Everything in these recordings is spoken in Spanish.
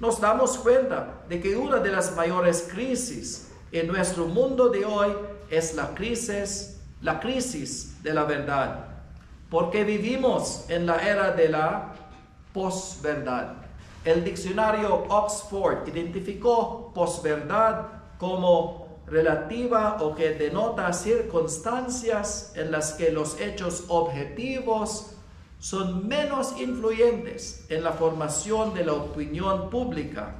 nos damos cuenta de que una de las mayores crisis en nuestro mundo de hoy es la crisis, la crisis de la verdad, porque vivimos en la era de la posverdad. El diccionario Oxford identificó posverdad como relativa o que denota circunstancias en las que los hechos objetivos son menos influyentes en la formación de la opinión pública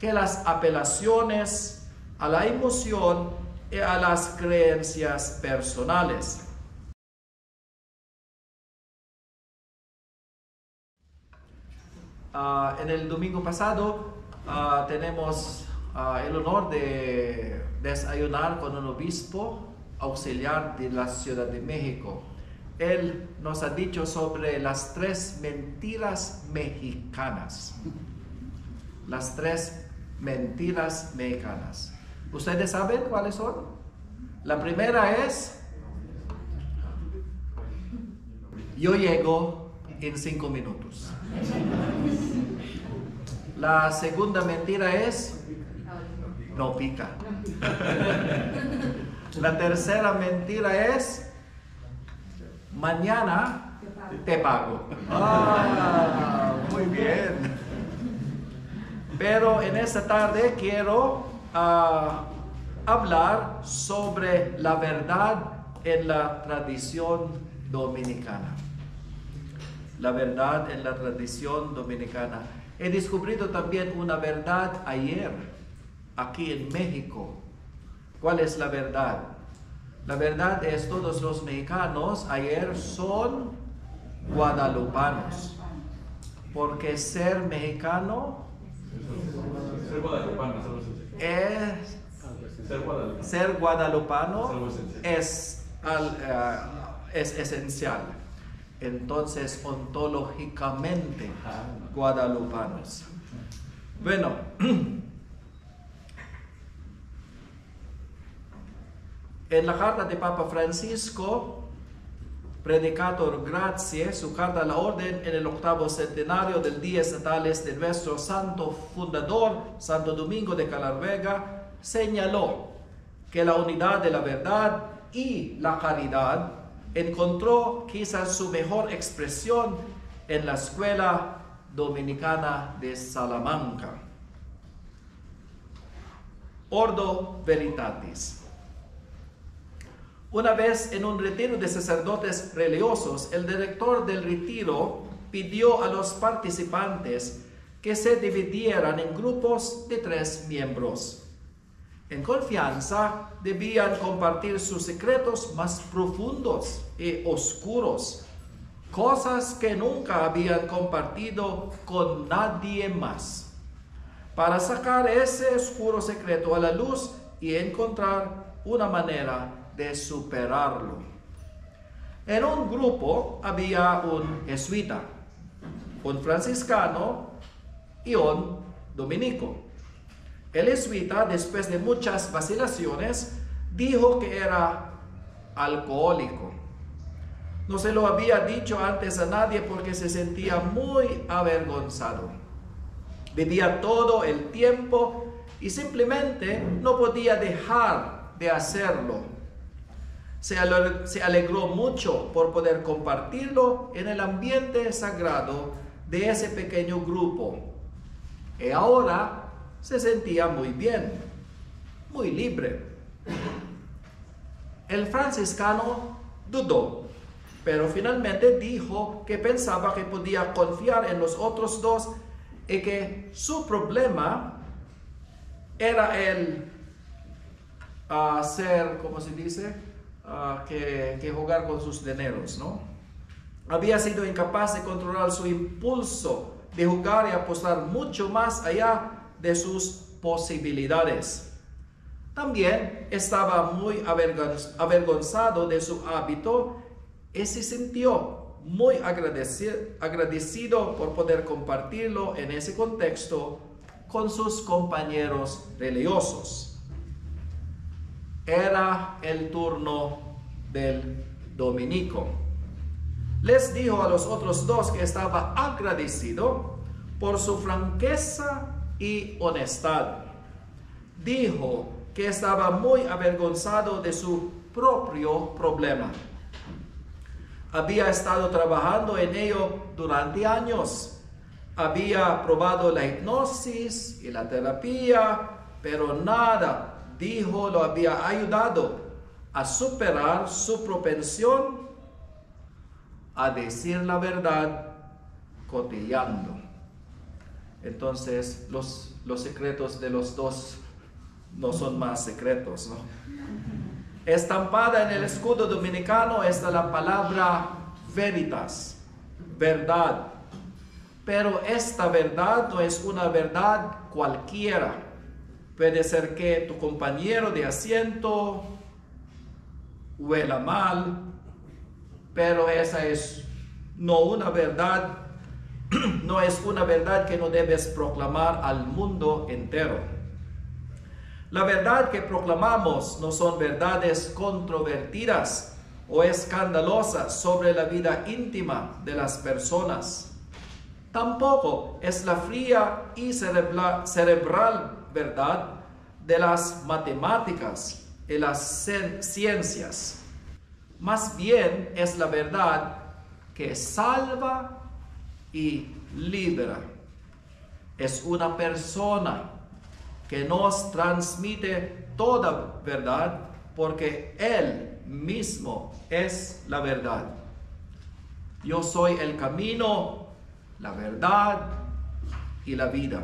que las apelaciones a la emoción y a las creencias personales. Ah, en el domingo pasado ah, tenemos ah, el honor de desayunar con un obispo auxiliar de la Ciudad de México. Él nos ha dicho sobre las tres mentiras mexicanas. Las tres mentiras mexicanas. ¿Ustedes saben cuáles son? La primera es, yo llego en cinco minutos. La segunda mentira es, no pica. La tercera mentira es, mañana te pago. Ah, muy bien. Pero en esta tarde quiero ah, hablar sobre la verdad en la tradición dominicana. La verdad en la tradición dominicana. He descubierto también una verdad ayer aquí en México. ¿Cuál es la verdad? La verdad es todos los mexicanos ayer son guadalupanos. Porque ser mexicano es ser guadalupano es, eh, es esencial. Entonces, ontológicamente, guadalupanos. Bueno, en la carta de Papa Francisco, Predicator Grazie, su carta a la orden en el octavo centenario del día estatales de nuestro santo fundador, Santo Domingo de Calarvega, señaló que la unidad de la verdad y la caridad encontró quizás su mejor expresión en la escuela dominicana de Salamanca. Ordo Veritatis. Una vez en un retiro de sacerdotes religiosos, el director del retiro pidió a los participantes que se dividieran en grupos de tres miembros. En confianza debían compartir sus secretos más profundos y oscuros, cosas que nunca habían compartido con nadie más, para sacar ese oscuro secreto a la luz y encontrar una manera de superarlo. En un grupo había un jesuita, un franciscano y un dominico. El jesuita, después de muchas vacilaciones, dijo que era alcohólico. No se lo había dicho antes a nadie porque se sentía muy avergonzado. Bebía todo el tiempo y simplemente no podía dejar de hacerlo. Se alegró mucho por poder compartirlo en el ambiente sagrado de ese pequeño grupo. Y ahora se sentía muy bien, muy libre. El franciscano dudó, pero finalmente dijo que pensaba que podía confiar en los otros dos y que su problema era el hacer, ¿cómo se dice? Ah, que, que, jugar con sus dineros, ¿no? Había sido incapaz de controlar su impulso de jugar y apostar mucho más allá de sus posibilidades. También estaba muy avergonzado de su hábito y se sintió muy agradecido por poder compartirlo en ese contexto con sus compañeros religiosos. Era el turno del dominico. Les dijo a los otros dos que estaba agradecido por su franqueza y honestad. Dijo que estaba muy avergonzado de su propio problema. Había estado trabajando en ello durante años. Había probado la hipnosis y la terapia, pero nada, dijo, lo había ayudado a superar su propensión a decir la verdad cotillando. Entonces los, los secretos de los dos no son más secretos, ¿no? Estampada en el escudo dominicano está la palabra veritas, verdad. Pero esta verdad no es una verdad cualquiera. Puede ser que tu compañero de asiento huela mal, pero esa es no una verdad, no es una verdad que no debes proclamar al mundo entero. La verdad que proclamamos no son verdades controvertidas o escandalosas sobre la vida íntima de las personas. Tampoco es la fría y cerebral, verdad de las matemáticas y las ciencias. Más bien es la verdad que salva y libera. Es una persona que nos transmite toda verdad porque Él mismo es la verdad. Yo soy el camino, la verdad y la vida.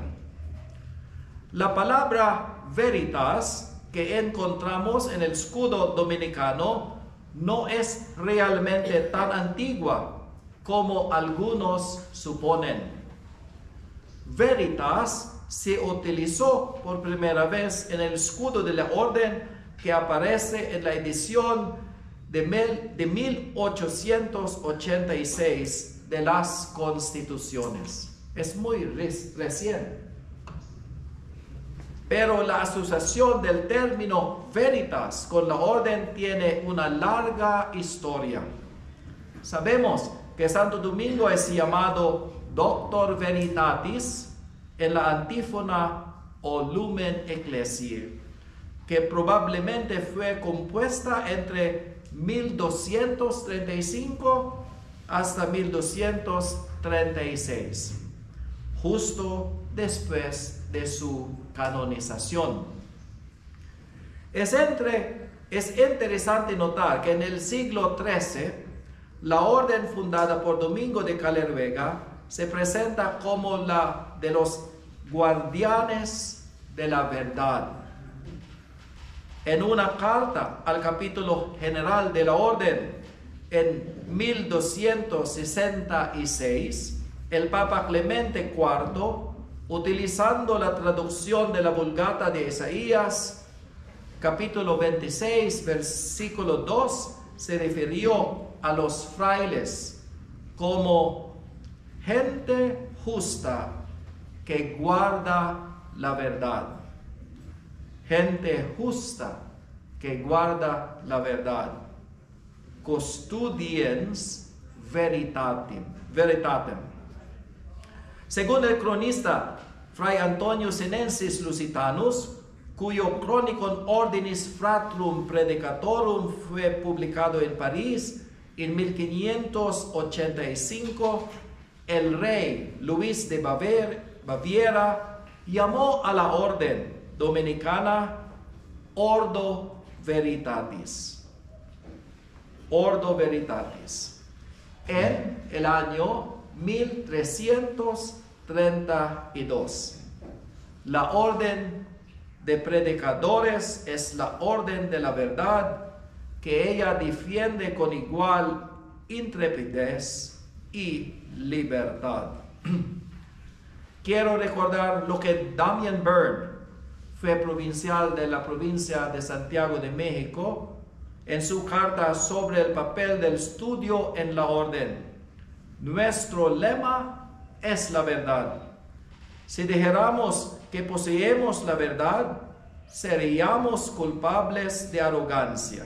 La palabra veritas que encontramos en el escudo dominicano no es realmente tan antigua como algunos suponen. Veritas se utilizó por primera vez en el escudo de la orden que aparece en la edición de, 1886 de las constituciones. Es muy reciente. Pero la asociación del término veritas con la orden tiene una larga historia. Sabemos que Santo Domingo es llamado Doctor Veritatis en la antífona o Lumen Ecclesiae, que probablemente fue compuesta entre 1235 hasta 1236, justo después de su canonización. Es, entre, es interesante notar que en el siglo XIII, la orden fundada por Domingo de Calervega se presenta como la de los guardianes de la verdad. En una carta al capítulo general de la orden en 1266, el Papa Clemente IV, utilizando la traducción de la Vulgata de Isaías, capítulo 26, versículo 2, se refirió a los frailes como gente justa que guarda la verdad. Gente justa que guarda la verdad. Custodians veritatem. veritatem. Según el cronista Fray Antonio Senensis Lusitanus, cuyo Chronicon Ordinis Fratrum Predicatorum fue publicado en París en 1585, el rey Luis de Baviera llamó a la orden dominicana Ordo Veritatis. Ordo Veritatis. En el año 1332. La orden de predicadores es la orden de la verdad que ella defiende con igual intrepidez y libertad. Quiero recordar lo que Damian Byrne fue provincial de la provincia de Santiago de México en su carta sobre el papel del estudio en la orden. Nuestro lema es la verdad. Si dijéramos que poseemos la verdad, seríamos culpables de arrogancia.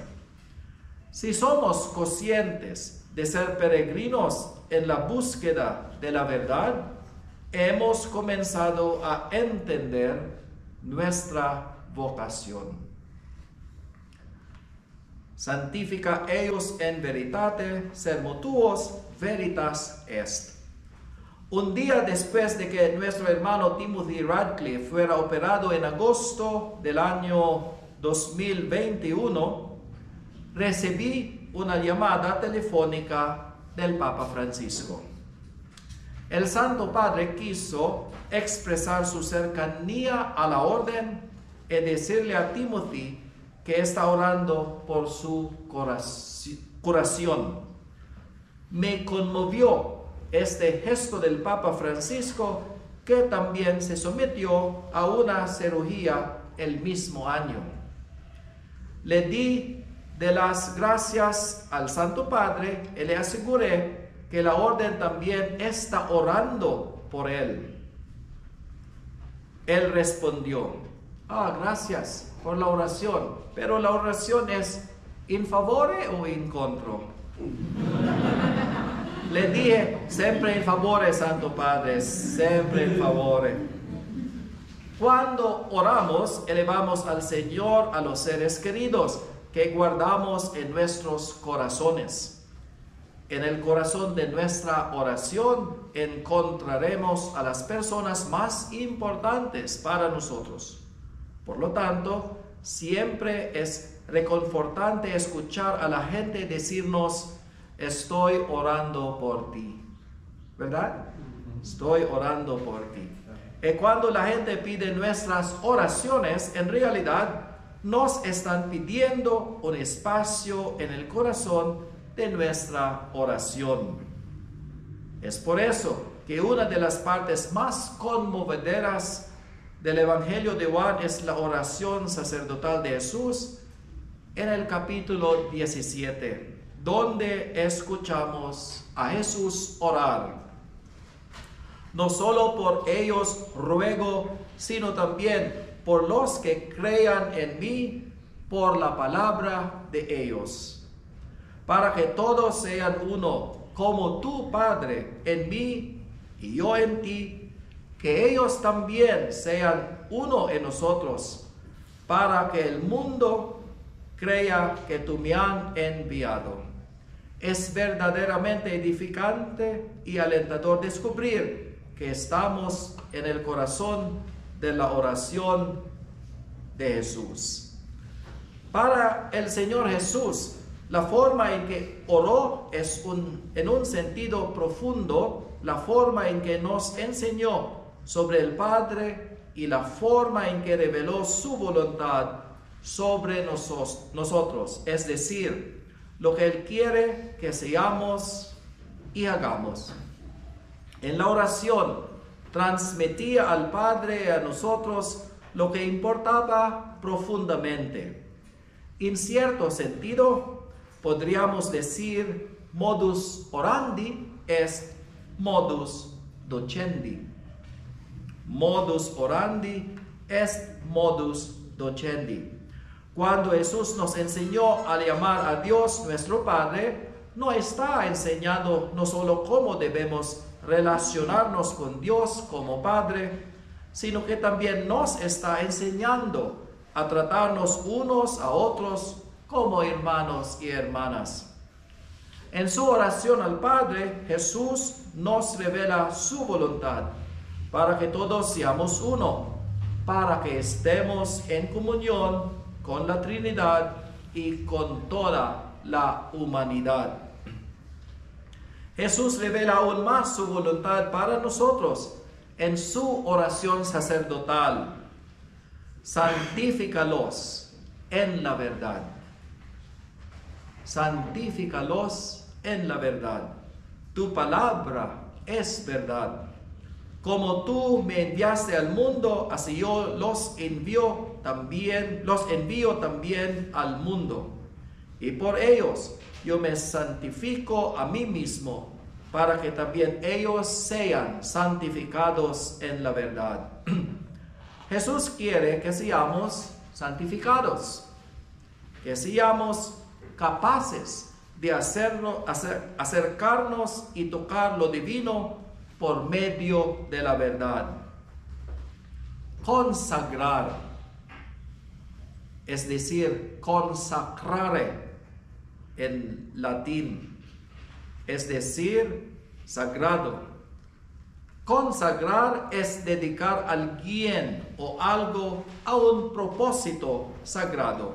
Si somos conscientes de ser peregrinos en la búsqueda de la verdad, hemos comenzado a entender nuestra vocación. Santifica ellos en veritate, ser mutuos veritas est. Un día después de que nuestro hermano Timothy Radcliffe fuera operado en agosto del año 2021, recibí una llamada telefónica del Papa Francisco. El Santo Padre quiso expresar su cercanía a la orden y decirle a Timothy que está orando por su curación. Me conmovió este gesto del Papa Francisco que también se sometió a una cirugía el mismo año. Le di de las gracias al Santo Padre y le aseguré que la orden también está orando por él. Él respondió, ah, gracias por la oración, pero la oración es in favore o in contro. Le dije, siempre en favore, Santo Padre, siempre en favore. Cuando oramos, elevamos al Señor a los seres queridos que guardamos en nuestros corazones. En el corazón de nuestra oración encontraremos a las personas más importantes para nosotros. Por lo tanto, siempre es reconfortante escuchar a la gente decirnos, estoy orando por ti. ¿Verdad? Estoy orando por ti. Y cuando la gente pide nuestras oraciones, en realidad nos están pidiendo un espacio en el corazón de nuestra oración. Es por eso que una de las partes más conmovedoras del Evangelio de Juan es la oración sacerdotal de Jesús en el capítulo 17 donde escuchamos a Jesús orar. No solo por ellos ruego, sino también por los que crean en mí por la palabra de ellos, para que todos sean uno, como tu Padre en mí y yo en ti, que ellos también sean uno en nosotros, para que el mundo crea que tú me has enviado. Es verdaderamente edificante y alentador descubrir que estamos en el corazón de la oración de Jesús. Para el Señor Jesús, la forma en que oró es un, en un sentido profundo la forma en que nos enseñó sobre el Padre y la forma en que reveló su voluntad sobre nosotros, es decir, lo que Él quiere que seamos y hagamos. En la oración transmitía al Padre y a nosotros lo que importaba profundamente. En cierto sentido, podríamos decir modus orandi es modus docendi. Modus orandi es modus docendi. Cuando Jesús nos enseñó a llamar a Dios nuestro Padre, no está enseñando no solo cómo debemos relacionarnos con Dios como Padre, sino que también nos está enseñando a tratarnos unos a otros como hermanos y hermanas. En su oración al Padre, Jesús nos revela su voluntad para que todos seamos uno, para que estemos en comunión con la Trinidad y con toda la humanidad. Jesús revela aún más su voluntad para nosotros en su oración sacerdotal. Santifícalos en la verdad. Santifícalos en la verdad. Tu palabra es verdad. Como tú me enviaste al mundo, así yo los envío también, los envío también al mundo. Y por ellos yo me santifico a mí mismo, para que también ellos sean santificados en la verdad. Jesús quiere que seamos santificados, que seamos capaces de hacerlo, acercarnos y tocar lo divino por medio de la verdad. Consagrar, es decir, consacrare en latín, es decir, sagrado. Consagrar es dedicar a alguien o algo a un propósito sagrado.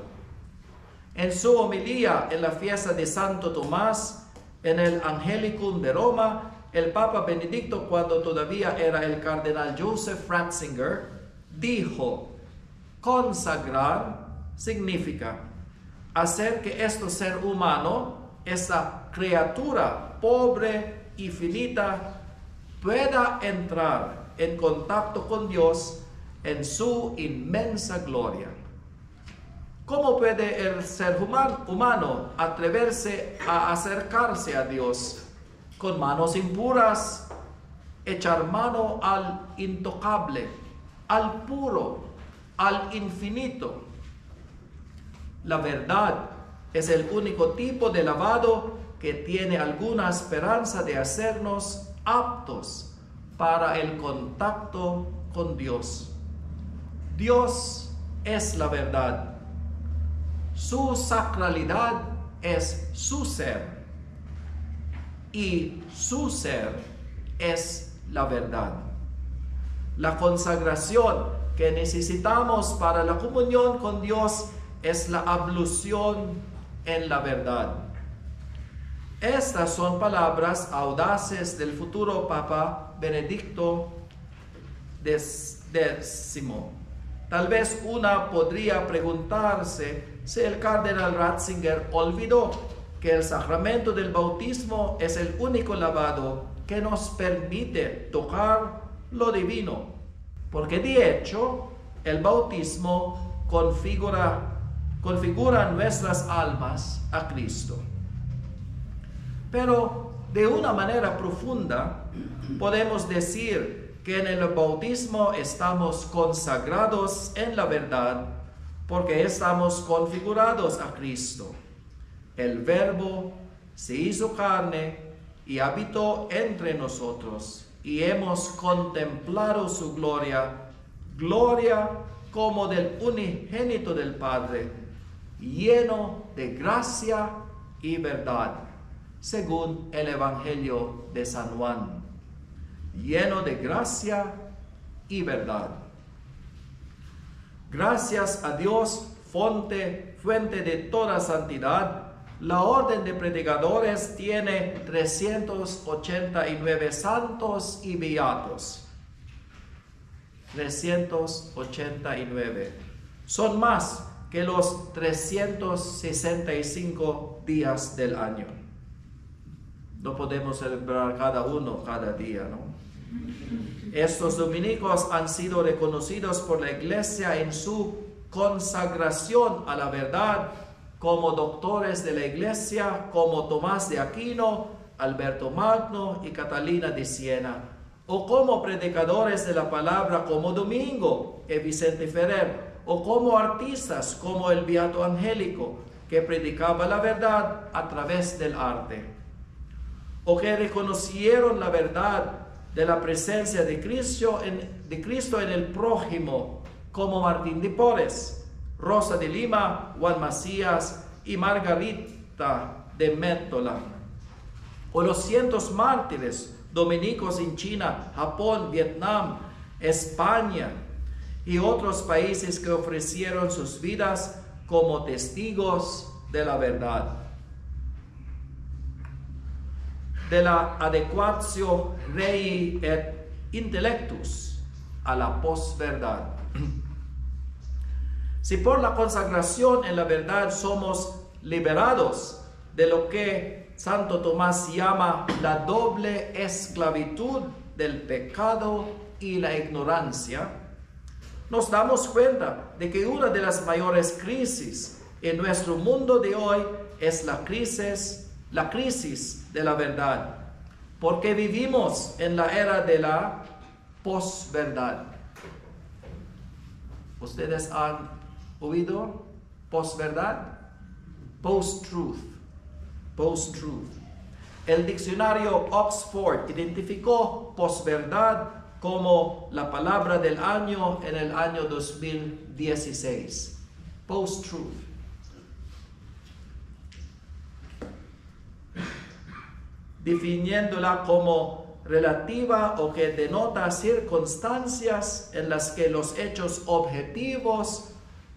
En su homilía en la fiesta de Santo Tomás, en el Angelicum de Roma, el Papa Benedicto, cuando todavía era el cardenal Joseph Ratzinger, dijo, consagrar significa hacer que este ser humano, esa criatura pobre y finita, pueda entrar en contacto con Dios en su inmensa gloria. ¿Cómo puede el ser humano atreverse a acercarse a Dios con manos impuras, echar mano al intocable, al puro, al infinito? La verdad es el único tipo de lavado que tiene alguna esperanza de hacernos aptos para el contacto con Dios. Dios es la verdad. Su sacralidad es su ser. Y su ser es la verdad. La consagración que necesitamos para la comunión con Dios es la ablución en la verdad. Estas son palabras audaces del futuro Papa Benedicto X. Tal vez una podría preguntarse si el cardenal Ratzinger olvidó que el sacramento del bautismo es el único lavado que nos permite tocar lo divino, porque de hecho el bautismo configura, configura nuestras almas a Cristo. Pero de una manera profunda podemos decir que en el bautismo estamos consagrados en la verdad porque estamos configurados a Cristo. El verbo se hizo carne y habitó entre nosotros y hemos contemplado su gloria, gloria como del unigénito del Padre, lleno de gracia y verdad según el Evangelio de San Juan, lleno de gracia y verdad. Gracias a Dios, fuente, fuente de toda santidad, la orden de predicadores tiene 389 santos y beatos. 389. Son más que los 365 días del año. No podemos celebrar cada uno cada día, ¿no? Estos dominicos han sido reconocidos por la iglesia en su consagración a la verdad como doctores de la iglesia, como Tomás de Aquino, Alberto Magno y Catalina de Siena, o como predicadores de la palabra como Domingo y Vicente Ferrer, o como artistas como el Beato Angélico, que predicaba la verdad a través del arte o que reconocieron la verdad de la presencia de Cristo en, de Cristo en el prójimo, como Martín de Porres, Rosa de Lima, Juan Macías y Margarita de Métola, o los cientos mártires dominicos en China, Japón, Vietnam, España y otros países que ofrecieron sus vidas como testigos de la verdad de la adecuatio rei et intellectus a la posverdad. Si por la consagración en la verdad somos liberados de lo que Santo Tomás llama la doble esclavitud del pecado y la ignorancia, nos damos cuenta de que una de las mayores crisis en nuestro mundo de hoy es la crisis, la crisis de la verdad, porque vivimos en la era de la posverdad. ¿Ustedes han oído posverdad? Post-truth. Post-truth. El diccionario Oxford identificó posverdad como la palabra del año en el año 2016. Post-truth. Definiéndola como relativa o que denota circunstancias en las que los hechos objetivos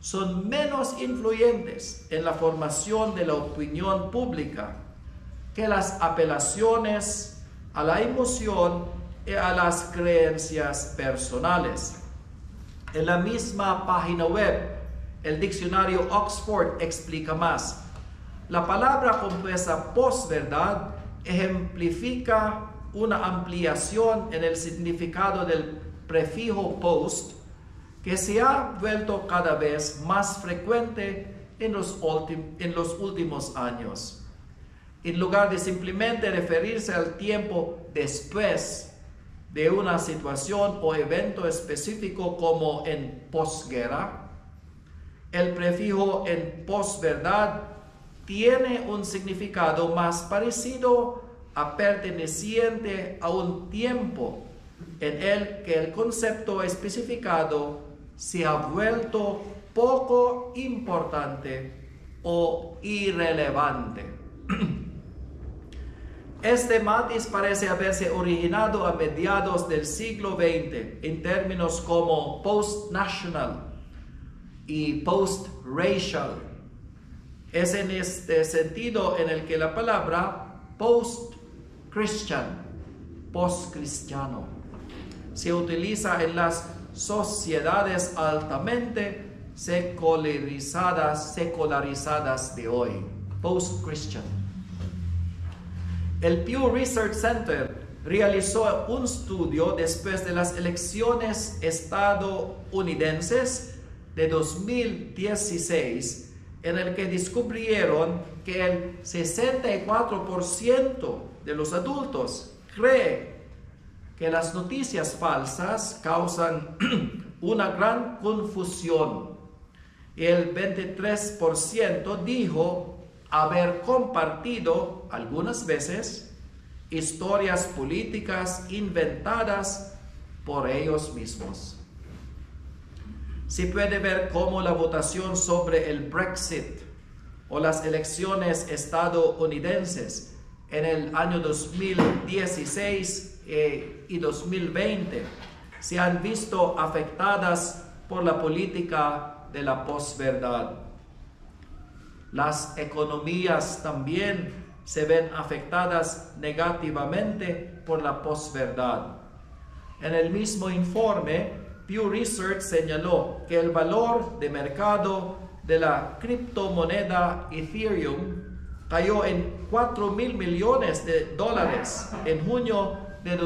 son menos influyentes en la formación de la opinión pública que las apelaciones a la emoción y a las creencias personales. En la misma página web, el diccionario Oxford explica más. La palabra compuesta posverdad ejemplifica una ampliación en el significado del prefijo post que se ha vuelto cada vez más frecuente en los, en los últimos años. En lugar de simplemente referirse al tiempo después de una situación o evento específico como en posguerra, el prefijo en posverdad tiene un significado más parecido a perteneciente a un tiempo en el que el concepto especificado se ha vuelto poco importante o irrelevante. Este matiz parece haberse originado a mediados del siglo XX en términos como post-national y post-racial. Es en este sentido en el que la palabra post-christian, post-cristiano, se utiliza en las sociedades altamente secularizadas, secularizadas de hoy, post-Christian. El Pew Research Center realizó un estudio después de las elecciones estadounidenses de 2016 en el que descubrieron que el 64% de los adultos cree que las noticias falsas causan una gran confusión. El 23% dijo haber compartido algunas veces historias políticas inventadas por ellos mismos. Se puede ver cómo la votación sobre el Brexit o las elecciones estadounidenses en el año 2016 eh, y 2020 se han visto afectadas por la política de la posverdad. Las economías también se ven afectadas negativamente por la posverdad. En el mismo informe, Pew Research señaló que el valor de mercado de la criptomoneda Ethereum cayó en 4 mil millones de dólares en junio de,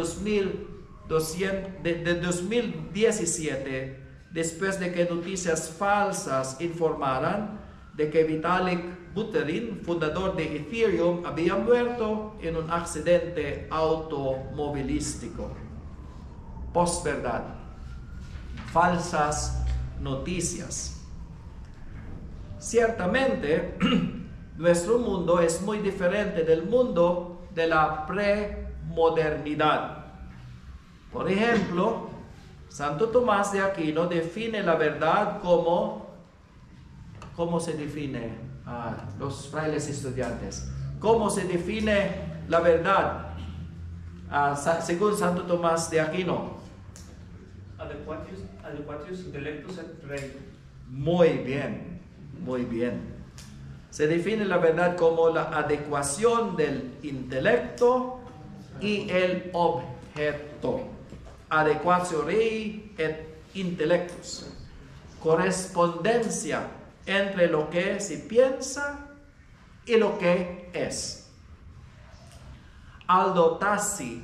2017, después de que noticias falsas informaran de que Vitalik Buterin, fundador de Ethereum, había muerto en un accidente automovilístico. Posverdad. Falsas noticias. Ciertamente, nuestro mundo es muy diferente del mundo de la pre modernidad. Por ejemplo, Santo Tomás de Aquino define la verdad como, ¿cómo se define a los frailes estudiantes? ¿Cómo se define la verdad según Santo Tomás de Aquino? Adecuatios, intelectos et rei. Muy bien, muy bien. Se define la verdad como la adecuación del intelecto y el objeto. Adecuatio rei et intellectus. Correspondencia entre lo que se piensa y lo que es. Aldo Tassi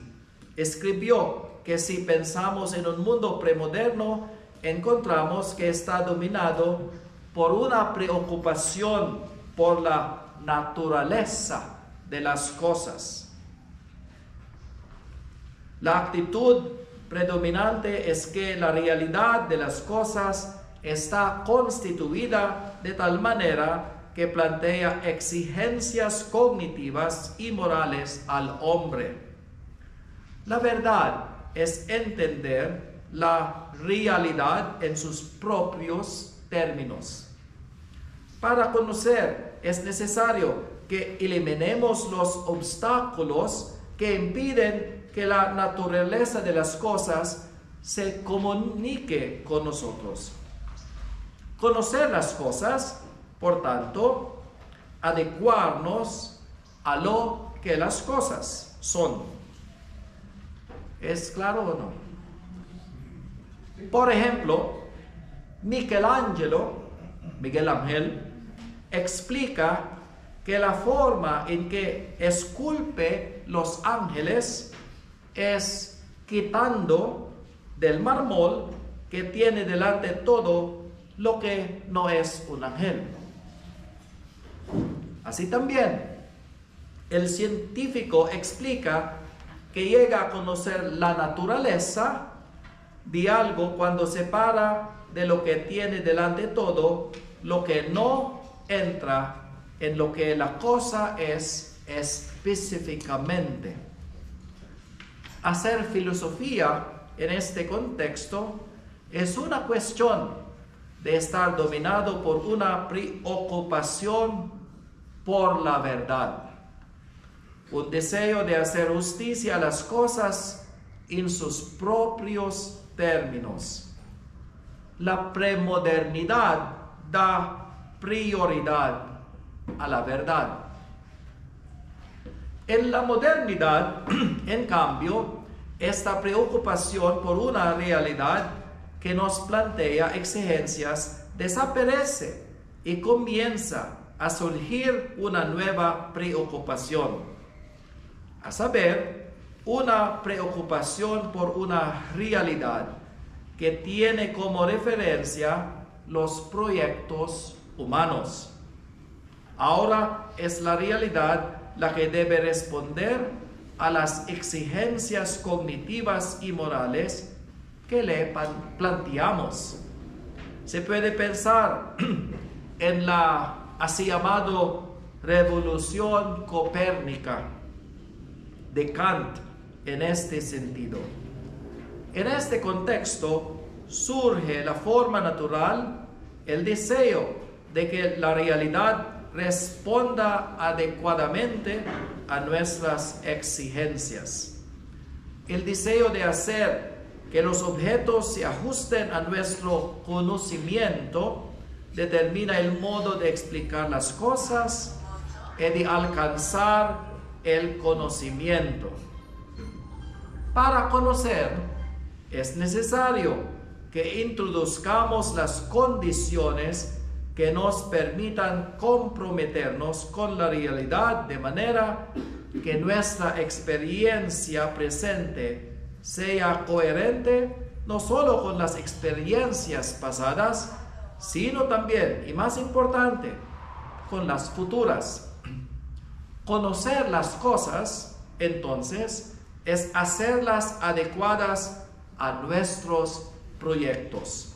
escribió que si pensamos en un mundo premoderno, encontramos que está dominado por una preocupación por la naturaleza de las cosas la actitud predominante es que la realidad de las cosas está constituida de tal manera que plantea exigencias cognitivas y morales al hombre. La verdad es entender la realidad en sus propios términos. Para conocer es necesario que eliminemos los obstáculos que impiden que la naturaleza de las cosas se comunique con nosotros. Conocer las cosas, por tanto, adecuarnos a lo que las cosas son. ¿Es claro o no? Por ejemplo, Michelangelo, Miguel Ángel, explica que la forma en que esculpe los ángeles es quitando del mármol que tiene delante todo lo que no es un ángel. Así también, el científico explica que llega a conocer la naturaleza de algo cuando separa de lo que tiene delante todo lo que no entra en lo que la cosa es específicamente. Hacer filosofía en este contexto es una cuestión de estar dominado por una preocupación por la verdad, un deseo de hacer justicia a las cosas en sus propios términos. La premodernidad da prioridad a la verdad. En la modernidad, en cambio, esta preocupación por una realidad que nos plantea exigencias desaparece y comienza a surgir una nueva preocupación, a saber, una preocupación por una realidad que tiene como referencia los proyectos humanos. Ahora es la realidad la que debe responder a las exigencias cognitivas y morales que le planteamos. Se puede pensar en la así llamado revolución copérnica de Kant en este sentido. En este contexto surge la forma natural, el deseo de que la realidad responda adecuadamente a nuestras exigencias. El deseo de hacer que los objetos se ajusten a nuestro conocimiento determina el modo de explicar las cosas y de alcanzar el conocimiento. Para conocer es necesario que introduzcamos las condiciones que nos permitan comprometernos con la realidad de manera que nuestra experiencia presente sea coherente no solo con las experiencias pasadas, sino también, y más importante, con las futuras. Conocer las cosas, entonces, es hacerlas adecuadas a nuestros proyectos.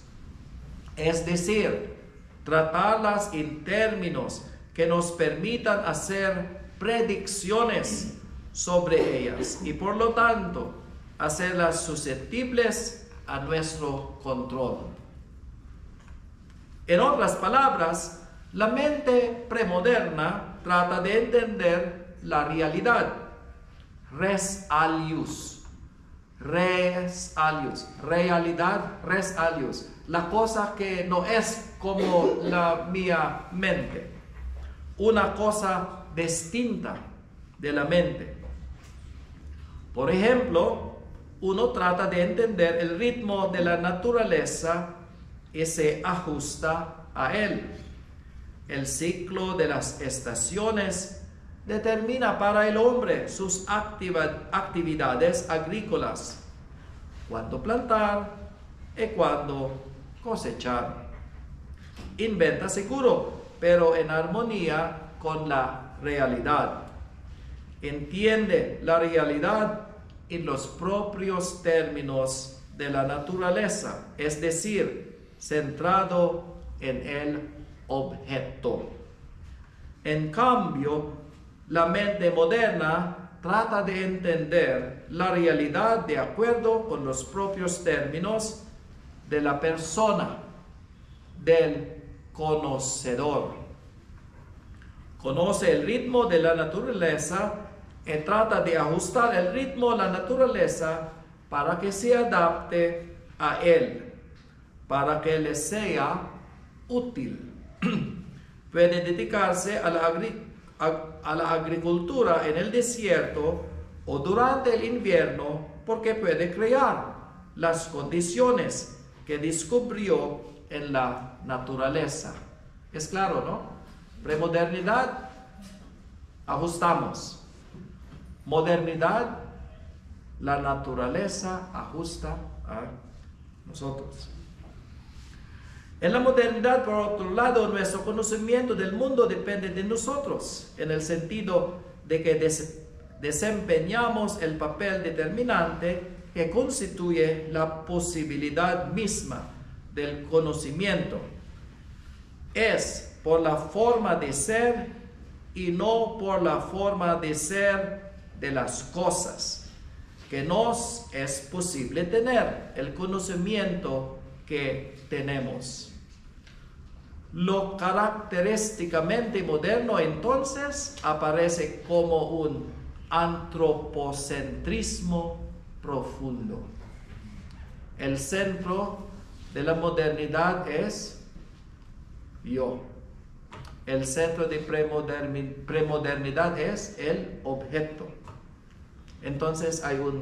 Es decir, tratarlas en términos que nos permitan hacer predicciones sobre ellas y por lo tanto hacerlas susceptibles a nuestro control. En otras palabras, la mente premoderna trata de entender la realidad. Res alius. Res alius. Realidad, res alius la cosa que no es como la mía mente, una cosa distinta de la mente. Por ejemplo, uno trata de entender el ritmo de la naturaleza y se ajusta a él. El ciclo de las estaciones determina para el hombre sus actividades agrícolas, cuándo plantar y cuándo cosechar. Inventa seguro, pero en armonía con la realidad. Entiende la realidad en los propios términos de la naturaleza, es decir, centrado en el objeto. En cambio, la mente moderna trata de entender la realidad de acuerdo con los propios términos de la persona, del conocedor. Conoce el ritmo de la naturaleza y trata de ajustar el ritmo de la naturaleza para que se adapte a él, para que le sea útil. Puede dedicarse a la, a la agricultura en el desierto o durante el invierno porque puede crear las condiciones que descubrió en la naturaleza. Es claro, ¿no? Premodernidad, ajustamos. Modernidad, la naturaleza ajusta a nosotros. En la modernidad, por otro lado, nuestro conocimiento del mundo depende de nosotros, en el sentido de que desempeñamos el papel determinante que constituye la posibilidad misma del conocimiento. Es por la forma de ser y no por la forma de ser de las cosas que nos es posible tener el conocimiento que tenemos. Lo característicamente moderno entonces aparece como un antropocentrismo profundo. El centro de la modernidad es yo. El centro de premodernidad es el objeto. Entonces hay una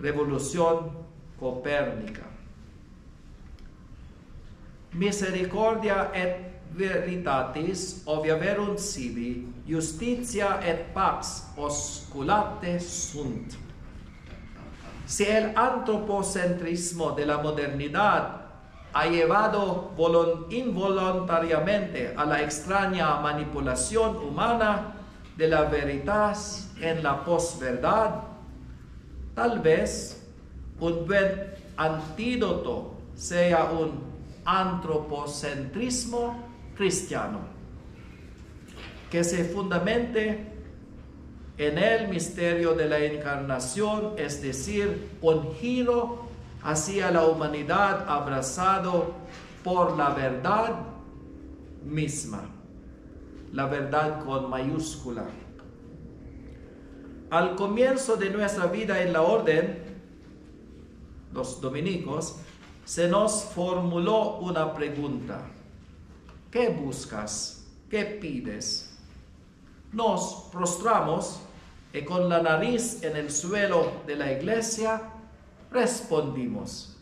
revolución copérnica. Misericordia et veritatis obviaverunt sibi, justitia et pax osculate sunt. Si el antropocentrismo de la modernidad ha llevado involuntariamente a la extraña manipulación humana de la verdad en la posverdad, tal vez un buen antídoto sea un antropocentrismo cristiano, que se fundamente en el misterio de la encarnación, es decir, un giro hacia la humanidad abrazado por la verdad misma, la verdad con mayúscula. Al comienzo de nuestra vida en la orden, los dominicos, se nos formuló una pregunta. ¿Qué buscas? ¿Qué pides? Nos prostramos y con la nariz en el suelo de la iglesia respondimos,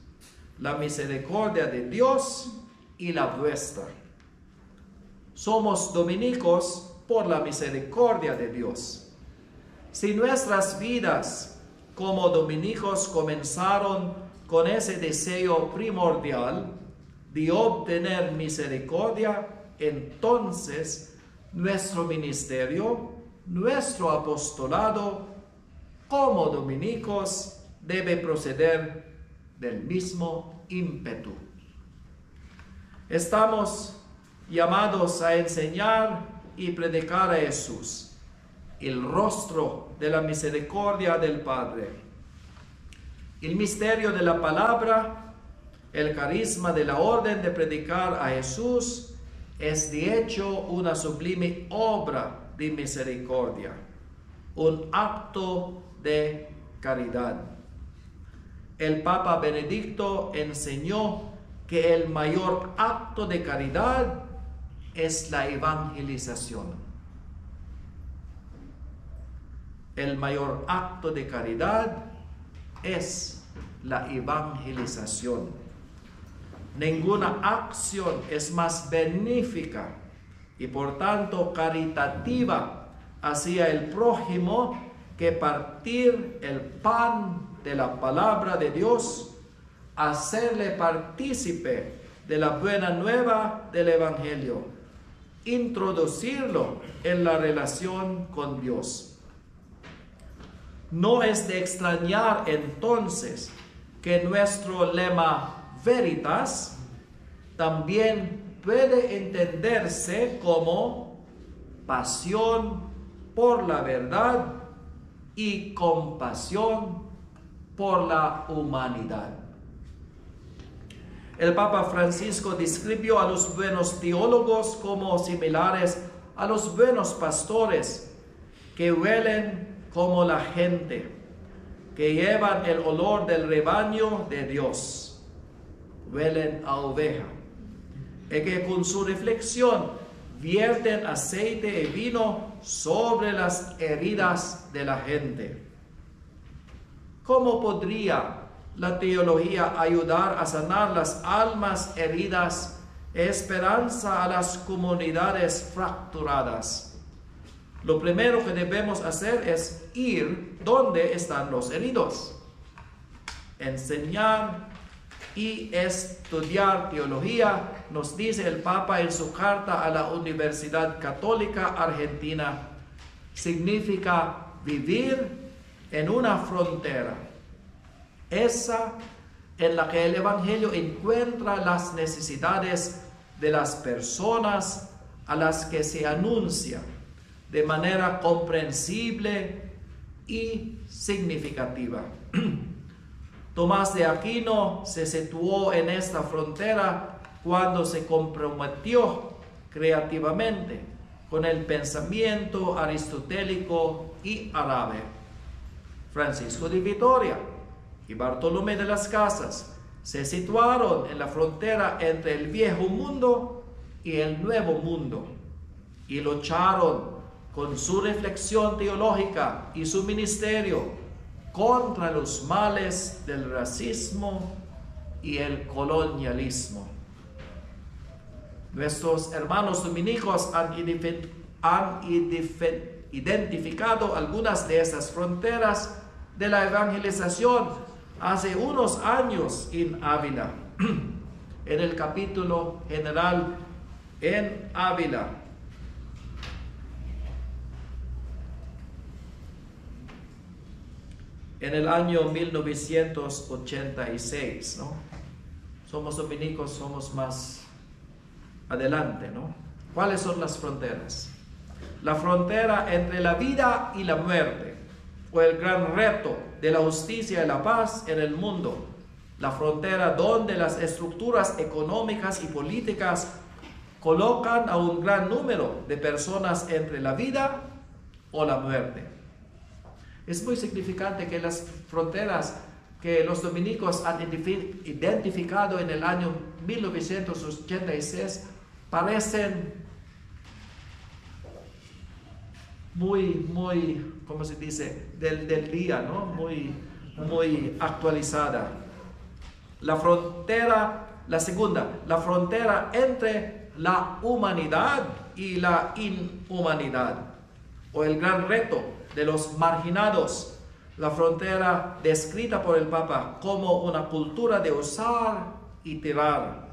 la misericordia de Dios y la vuestra. Somos dominicos por la misericordia de Dios. Si nuestras vidas como dominicos comenzaron con ese deseo primordial de obtener misericordia, entonces nuestro ministerio, nuestro apostolado como dominicos debe proceder del mismo ímpetu. Estamos llamados a enseñar y predicar a Jesús, el rostro de la misericordia del Padre. El misterio de la palabra, el carisma de la orden de predicar a Jesús, es de hecho una sublime obra de misericordia, un acto de caridad el Papa Benedicto enseñó que el mayor acto de caridad es la evangelización. El mayor acto de caridad es la evangelización. Ninguna acción es más benéfica y por tanto caritativa hacia el prójimo que partir el pan de la palabra de Dios, hacerle partícipe de la buena nueva del Evangelio, introducirlo en la relación con Dios. No es de extrañar entonces que nuestro lema veritas también puede entenderse como pasión por la verdad y compasión por la humanidad. El Papa Francisco describió a los buenos teólogos como similares a los buenos pastores que huelen como la gente, que llevan el olor del rebaño de Dios, huelen a oveja, y que con su reflexión vierten aceite y vino sobre las heridas de la gente. ¿Cómo podría la teología ayudar a sanar las almas heridas, esperanza a las comunidades fracturadas? Lo primero que debemos hacer es ir donde están los heridos, enseñar y estudiar teología, nos dice el Papa en su carta a la Universidad Católica Argentina, significa vivir en una frontera, esa en la que el Evangelio encuentra las necesidades de las personas a las que se anuncia de manera comprensible y significativa. Tomás de Aquino se situó en esta frontera cuando se comprometió creativamente con el pensamiento aristotélico y árabe. Francisco de Vitoria y Bartolomé de las Casas se situaron en la frontera entre el viejo mundo y el nuevo mundo y lucharon con su reflexión teológica y su ministerio contra los males del racismo y el colonialismo. Nuestros hermanos dominicos han, identificado algunas de esas fronteras de la evangelización hace unos años en Ávila, en el capítulo general en Ávila en el año 1986, ¿no? Somos dominicos, somos más adelante, ¿no? ¿Cuáles son las fronteras? La frontera entre la vida y la muerte, o el gran reto de la justicia y la paz en el mundo. La frontera donde las estructuras económicas y políticas colocan a un gran número de personas entre la vida o la muerte. Es muy significante que las fronteras que los dominicos han identificado en el año 1986 parecen muy, muy, ¿cómo se dice?, del, del día, ¿no? Muy, muy actualizada. La frontera, la segunda, la frontera entre la humanidad y la inhumanidad, o el gran reto de los marginados, la frontera descrita por el Papa como una cultura de usar y tirar,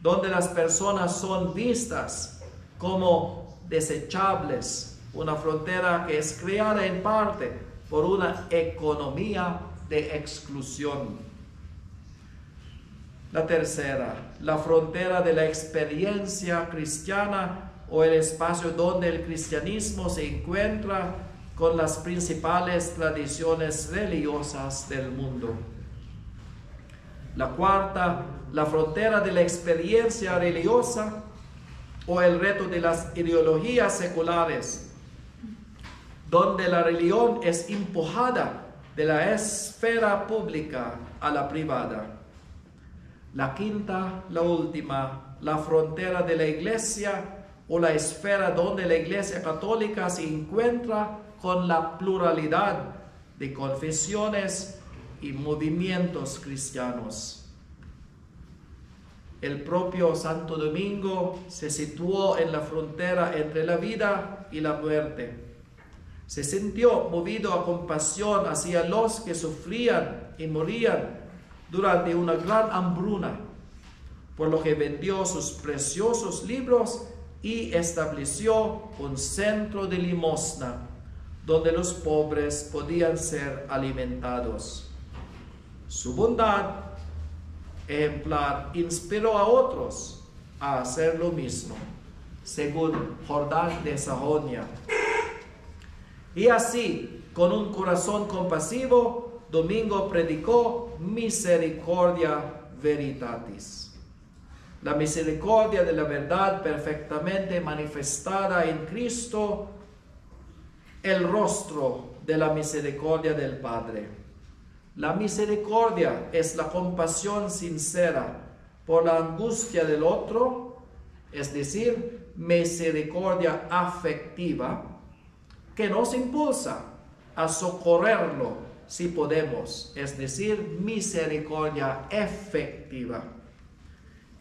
donde las personas son vistas como desechables, una frontera que es creada en parte por una economía de exclusión. La tercera, la frontera de la experiencia cristiana o el espacio donde el cristianismo se encuentra con las principales tradiciones religiosas del mundo. La cuarta, la frontera de la experiencia religiosa o el reto de las ideologías seculares, donde la religión es empujada de la esfera pública a la privada. La quinta, la última, la frontera de la iglesia o la esfera donde la iglesia católica se encuentra con la pluralidad de confesiones y movimientos cristianos. El propio Santo Domingo se situó en la frontera entre la vida y la muerte. Se sintió movido a compasión hacia los que sufrían y morían durante una gran hambruna, por lo que vendió sus preciosos libros y estableció un centro de limosna donde los pobres podían ser alimentados. Su bondad ejemplar inspiró a otros a hacer lo mismo. según Jordán de Sajonia. Y así, con un corazón compasivo, Domingo predicó misericordia veritatis. La misericordia de la verdad perfectamente manifestada en Cristo, el rostro de la misericordia del Padre. La misericordia es la compasión sincera por la angustia del otro, es decir, misericordia afectiva, que nos impulsa a socorrerlo si podemos, es decir, misericordia efectiva.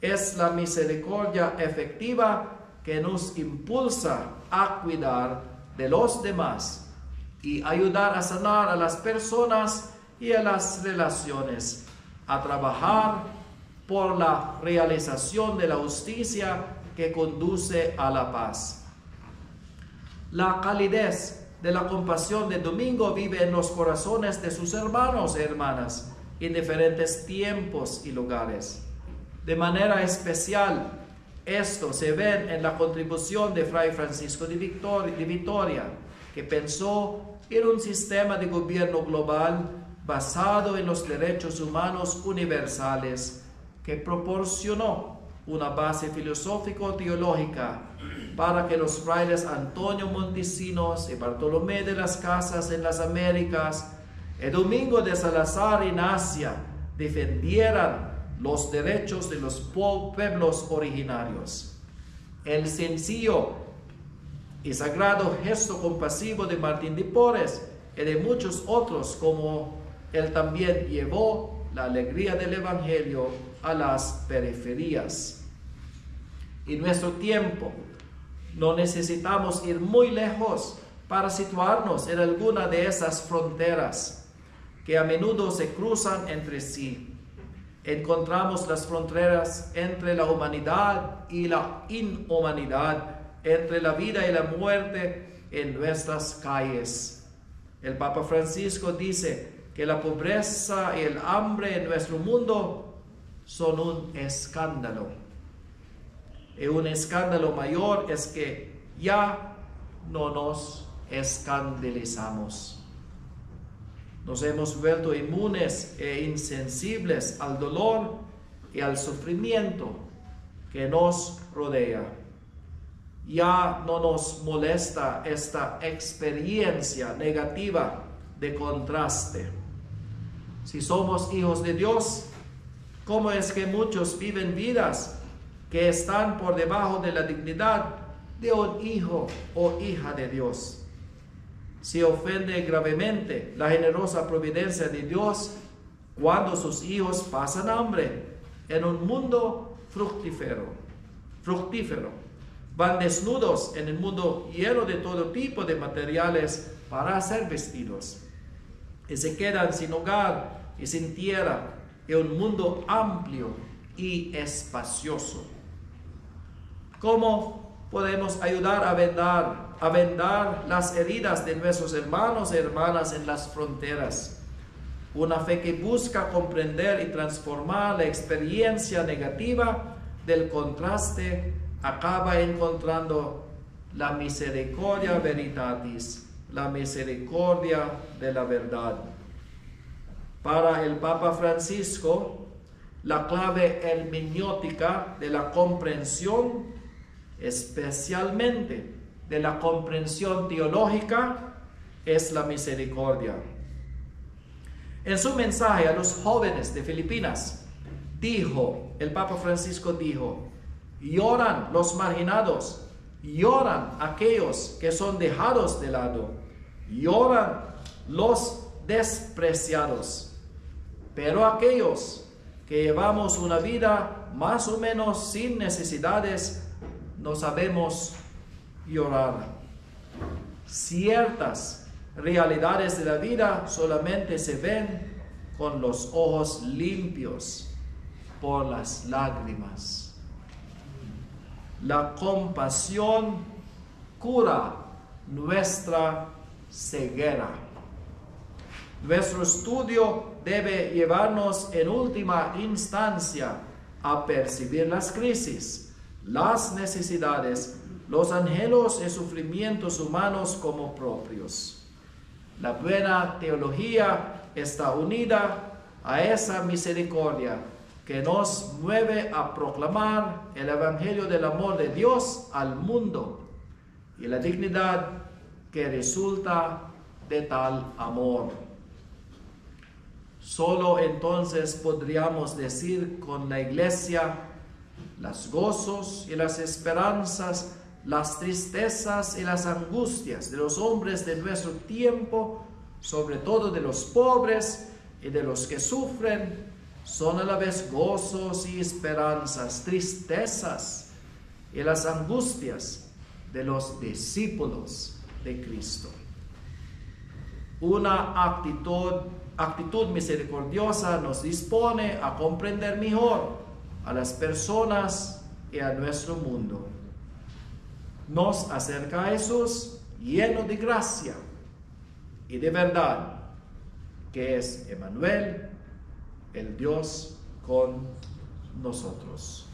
Es la misericordia efectiva que nos impulsa a cuidar de los demás y ayudar a sanar a las personas y a las relaciones, a trabajar por la realización de la justicia que conduce a la paz. La calidez de la compasión de Domingo vive en los corazones de sus hermanos y hermanas en diferentes tiempos y lugares. De manera especial, esto se ve en la contribución de Fray Francisco de Vitoria, que pensó en un sistema de gobierno global basado en los derechos humanos universales, que proporcionó una base filosófico-teológica para que los frailes Antonio Montesinos y Bartolomé de las Casas en las Américas y Domingo de Salazar en Asia defendieran los derechos de los pueblos originarios. El sencillo y sagrado gesto compasivo de Martín de Porres y de muchos otros como él también llevó la alegría del Evangelio a las periferias. En nuestro tiempo, no necesitamos ir muy lejos para situarnos en alguna de esas fronteras que a menudo se cruzan entre sí. Encontramos las fronteras entre la humanidad y la inhumanidad, entre la vida y la muerte en nuestras calles. El Papa Francisco dice que la pobreza y el hambre en nuestro mundo son un escándalo y un escándalo mayor es que ya no nos escandalizamos. Nos hemos vuelto inmunes e insensibles al dolor y al sufrimiento que nos rodea. Ya no nos molesta esta experiencia negativa de contraste. Si somos hijos de Dios, ¿cómo es que muchos viven vidas que están por debajo de la dignidad de un hijo o hija de Dios. Si ofende gravemente la generosa providencia de Dios cuando sus hijos pasan hambre en un mundo fructífero, fructífero. Van desnudos en el mundo lleno de todo tipo de materiales para ser vestidos. Y se quedan sin hogar y sin tierra en un mundo amplio y espacioso. ¿Cómo podemos ayudar a vendar, a vendar las heridas de nuestros hermanos y hermanas en las fronteras? Una fe que busca comprender y transformar la experiencia negativa del contraste acaba encontrando la misericordia veritatis, la misericordia de la verdad. Para el Papa Francisco, la clave hermenéutica de la comprensión especialmente de la comprensión teológica, es la misericordia. En su mensaje a los jóvenes de Filipinas, dijo, el Papa Francisco dijo, lloran los marginados, lloran aquellos que son dejados de lado, lloran los despreciados, pero aquellos que llevamos una vida más o menos sin necesidades, no sabemos llorar. Ciertas realidades de la vida solamente se ven con los ojos limpios por las lágrimas. La compasión cura nuestra ceguera. Nuestro estudio debe llevarnos en última instancia a percibir las crisis las necesidades los anhelos y sufrimientos humanos como propios. La buena teología está unida a esa misericordia que nos mueve a proclamar el Evangelio del amor de Dios al mundo y la dignidad que resulta de tal amor. Solo entonces podríamos decir con la iglesia las gozos y las esperanzas, las tristezas y las angustias de los hombres de nuestro tiempo, sobre todo de los pobres y de los que sufren, son a la vez gozos y esperanzas, tristezas y las angustias de los discípulos de Cristo. Una actitud, misericordiosa nos dispone a comprender mejor a las personas y a nuestro mundo. Nos acerca a Jesús lleno de gracia y de verdad, que es Emanuel, el Dios con nosotros.